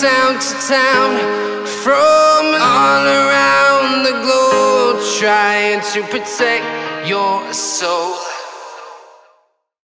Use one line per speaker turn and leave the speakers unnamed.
Town to town, from all around the globe, trying to protect your soul.